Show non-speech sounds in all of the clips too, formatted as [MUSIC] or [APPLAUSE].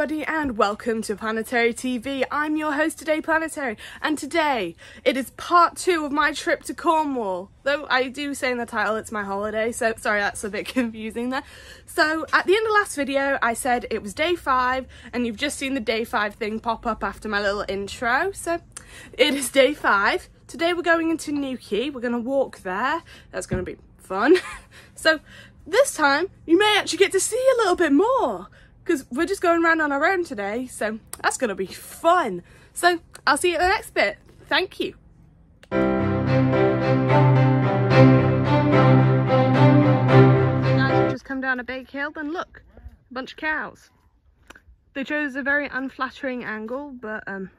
everybody, and welcome to Planetary TV. I'm your host today, Planetary, and today it is part two of my trip to Cornwall. Though I do say in the title it's my holiday, so sorry that's a bit [LAUGHS] confusing there. So at the end of last video, I said it was day five, and you've just seen the day five thing pop up after my little intro. So it is day five. Today we're going into Newquay. We're going to walk there. That's going to be fun. [LAUGHS] so this time you may actually get to see a little bit more because we're just going around on our own today so that's gonna be fun. So I'll see you at the next bit. Thank you. Just come down a big hill and look a bunch of cows. They chose a very unflattering angle but um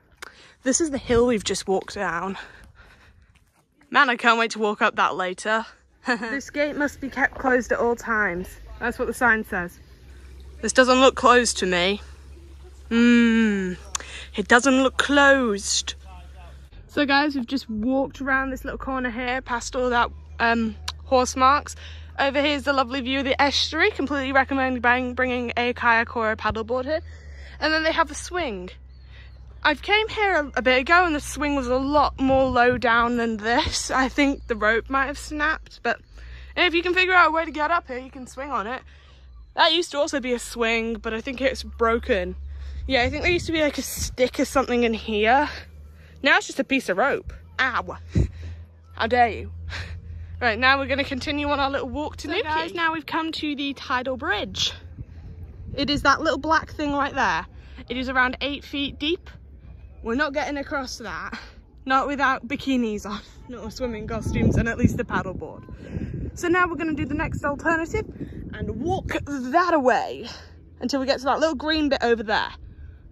this is the hill we've just walked down. Man I can't wait to walk up that later. [LAUGHS] This gate must be kept closed at all times. That's what the sign says. This doesn't look closed to me. Mmm, it doesn't look closed. So guys, we've just walked around this little corner here, past all that um, horse marks. Over here is the lovely view of the estuary. Completely recommend bringing a kayak or a paddleboard here. And then they have a swing. I came here a, a, bit ago and the swing was a lot more low down than this. [LAUGHS] I think the rope might have snapped, but if you can figure out a way to get up here, you can swing on it. That used to also be a swing, but I think it's broken. Yeah, I think there used to be like a stick or something in here. Now it's just a piece of rope. Ow. How dare you. Right, now we're going to continue on our little walk to so Newquay. guys, now we've come to the tidal bridge. It is that little black thing right there. It is around eight feet deep we're not getting across that. Not without bikinis on, [LAUGHS] not swimming costumes and at least a paddleboard. So now we're gonna do the next alternative and walk that away until we get to that little green bit over there.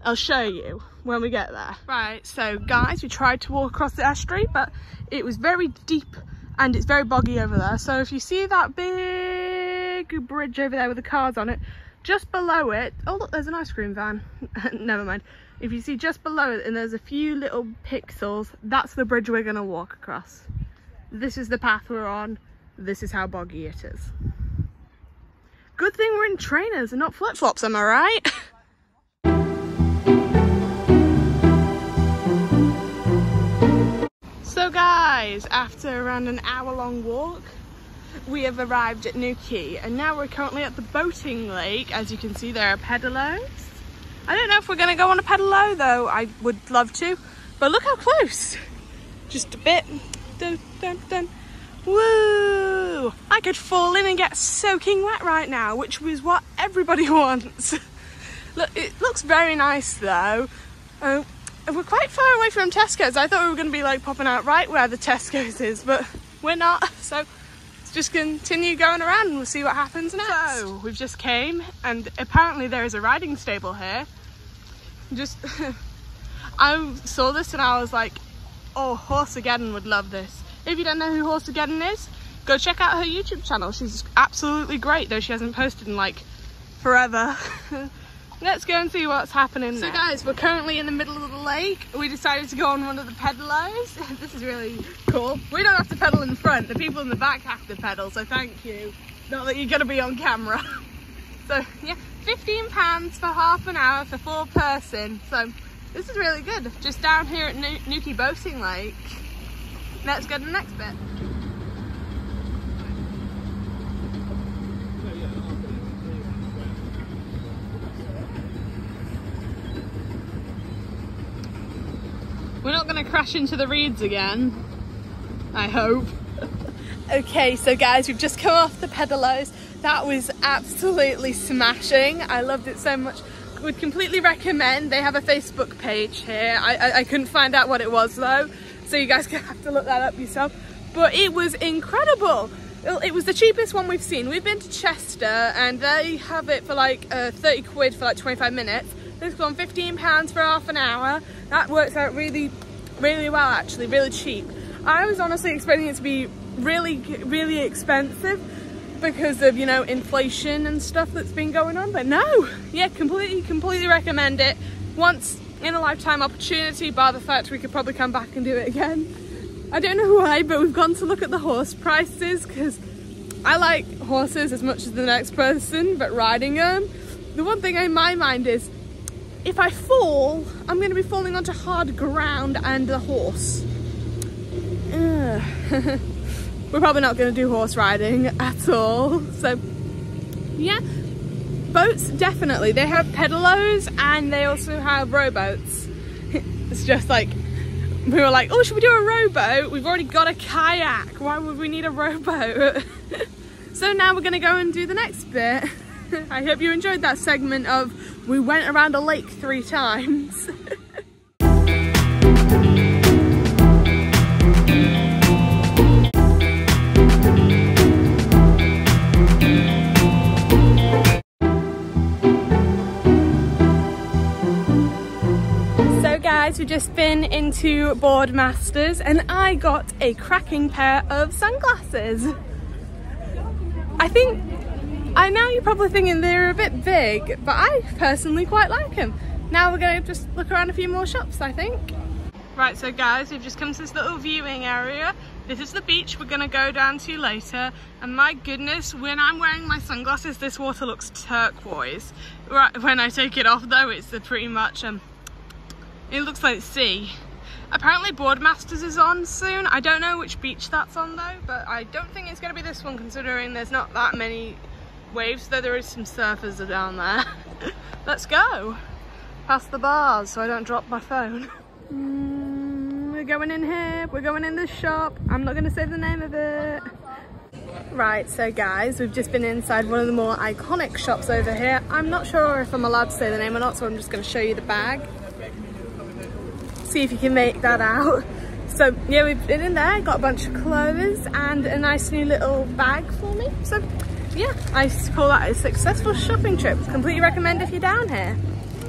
I'll show you when we get there. Right, so guys, we tried to walk across the estuary, but it was very deep and it's very boggy over there. So if you see that big bridge over there with the cars on it, just below it, oh look, there's an ice cream van. [LAUGHS] Never mind if you see just below it and there's a few little pixels that's the bridge we're to walk across this is the path we're on this is how boggy it is good thing we're in trainers and not flip-flops am i right [LAUGHS] so guys after around an hour long walk we have arrived at Newquay and now we're currently at the boating lake as you can see there are pedalos I don't know if we're going to go on a pedalo though. I would love to. But look how close. Just a bit. Dun, dun, dun. Woo! I could fall in and get soaking wet right now, which was what everybody [LAUGHS] wants. look, it looks very nice though. Uh, we're quite far away from Tesco's. I thought we were going to be like popping out right where the Tesco's is, but we're not. [LAUGHS] So just continue going around and we'll see what happens next. So we've just came and apparently there is a riding stable here just [LAUGHS] I saw this and I was like oh Horseageddon would love this if you don't know who Horseageddon is go check out her YouTube channel. She's absolutely great though she hasn't posted in like forever. [LAUGHS] Let's go and see what's happening so guys we're currently in the middle of the lake. We decided to go on one of the pedalos [LAUGHS] this is really cool. We don't have to pedal in the front. The people in the back have to pedal so thank you. Not that you're gonna be on camera. [LAUGHS] So yeah 15 pounds for half an hour for four person. So this is really good. Just down here at Newquay Boating Lake. Let's go to the next bit. We're not going to crash into the reeds again. I hope. [LAUGHS] okay, so guys, we've just come off the pedalos that was absolutely smashing. I loved it so much. Would completely recommend. They have a Facebook page here. I, I, I couldn't find out what it was though, so you guys [LAUGHS] have to look that up yourself. But it was incredible. It was the cheapest one we've seen. We've been to Chester and they have it for like uh, 30 quid for like 25 minutes. This one 15 pounds for half an hour. That works out really, really well actually, really cheap. I was honestly expecting it to be really, really expensive because of, you know, inflation and stuff that's been going on. But no, yeah, completely, completely recommend it. Once in a lifetime opportunity, bar the fact we could probably come back and do it again. I don't know why, but we've gone to look at the horse prices because I like horses as much as the next person, but riding them, the one thing in my mind is if I fall, I'm going to be falling onto hard ground and the horse. [LAUGHS] We're probably not going to do horse riding at all. So, yeah. Boats, definitely. They have pedalos and they also have rowboats. [LAUGHS] it's just like, we were like, oh, should we do a rowboat? We've already got a kayak. Why would we need a rowboat? [LAUGHS] so now we're to go and do the next bit. [LAUGHS] I hope you enjoyed that segment of we went around a lake three times. Been into Boardmasters and I got a cracking pair of sunglasses. I think I know you're probably thinking they're a bit big, but I personally quite like them. Now we're going to just look around a few more shops, I think. Right, so guys, we've just come to this little viewing area. This is the beach we're going to go down to later. And my goodness, when I'm wearing my sunglasses, this water looks turquoise. Right, when I take it off though, it's pretty much, um, it looks like sea. Apparently Boardmasters is on soon. I don't know which beach that's on though, but I don't think it's going to be this one considering there's not that many waves, though there is some surfers down there. [LAUGHS] Let's go. Past the bars so I don't drop my phone. Mm, we're going in here, we're going in this shop. I'm not gonna say the name of it. Right, so guys, we've just been inside one of the more iconic shops over here. I'm not sure if I'm allowed to say the name or not, so I'm just gonna show you the bag. See if you can make that out. So yeah, we've been in there, got a bunch of clothes and a nice new little bag for me. So yeah, I call that a successful shopping trip. Completely recommend if you're down here.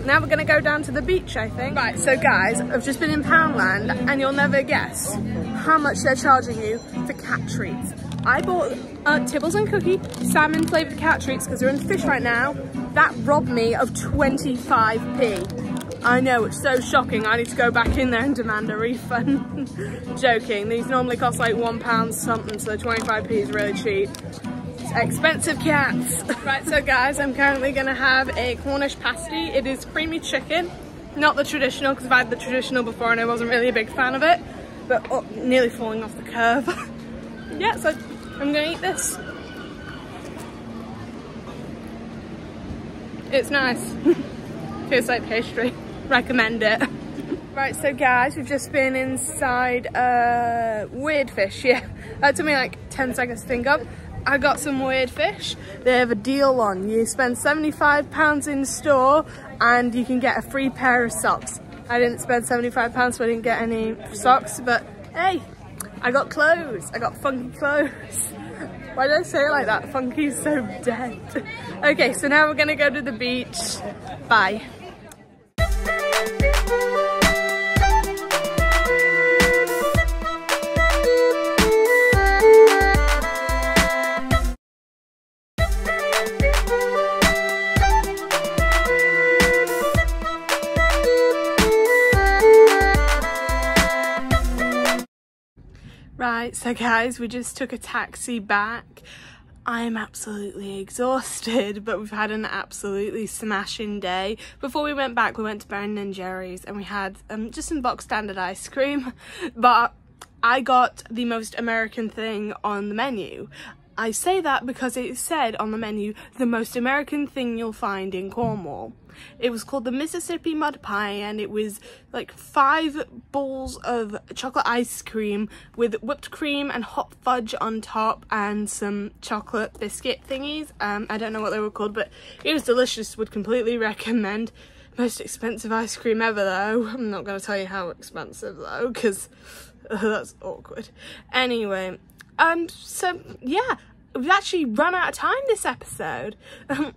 Now we're gonna go down to the beach, I think. Right, so guys, I've just been in Poundland and you'll never guess how much they're charging you for cat treats. I bought uh, Tibbles and Cookie salmon flavored cat treats because they're in fish right now. That robbed me of 25p. I know, it's so shocking. I need to go back in there and demand a refund. [LAUGHS] Joking, these normally cost like one pound something, so 25p is really cheap expensive cats. [LAUGHS] right, so guys, I'm currently gonna have a Cornish pasty. It is creamy chicken, not the traditional, because I've had the traditional before and I wasn't really a big fan of it, but oh, nearly falling off the curve. [LAUGHS] yeah, so I'm gonna eat this. It's nice. Tastes like pastry. Recommend it. Right, so guys, we've just been inside uh, Weird Fish, [LAUGHS] yeah. That took me like 10 seconds to think of. I got some weird fish. They have a deal on. You spend £75 in store and you can get a free pair of socks. I didn't spend £75 so I didn't get any socks, but hey, I got clothes. I got funky clothes. [LAUGHS] Why did I say it like that? Funky's so dead. [LAUGHS] Okay, so now we're gonna go to the beach. Bye. Right, so guys, we just took a taxi back. I am absolutely exhausted, but we've had an absolutely smashing day. Before we went back, we went to Ben and Jerry's and we had um, just some box standard ice cream, [LAUGHS] but I got the most American thing on the menu. I say that because it said on the menu, the most American thing you'll find in Cornwall. It was called the Mississippi Mud Pie and it was like five bowls of chocolate ice cream with whipped cream and hot fudge on top and some chocolate biscuit thingies. Um, I don't know what they were called, but it was delicious. Would completely recommend. Most expensive ice cream ever though. I'm not going to tell you how expensive though because [LAUGHS] that's awkward. Anyway, um, so yeah, we've actually run out of time this episode. Um,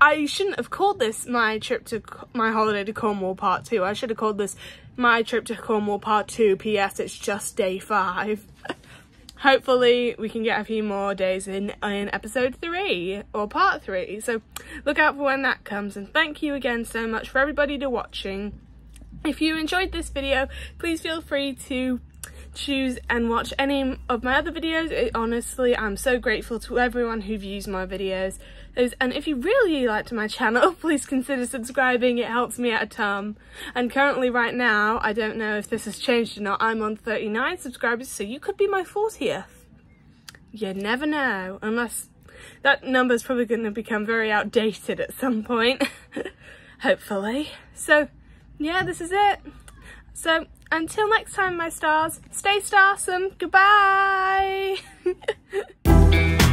I shouldn't have called this my trip to my holiday to Cornwall part two. I should have called this my trip to Cornwall part two. P.S. It's just day five. [LAUGHS] Hopefully we can get a few more days in in episode three or part three. So look out for when that comes. And thank you again so much for everybody to watching. If you enjoyed this video, please feel free to choose and watch any of my other videos. It, honestly, I'm so grateful to everyone who views my videos. And if you really liked my [LAUGHS] channel, please consider subscribing. It helps me out a ton. And currently right now, I don't know if this has changed or not, I'm on 39 subscribers, so you could be my 40th. You never know, unless that number's probably going to become very outdated at some point. [LAUGHS] Hopefully. So, yeah, this is it. So, until next time, my stars, stay starsome. Goodbye. [LAUGHS]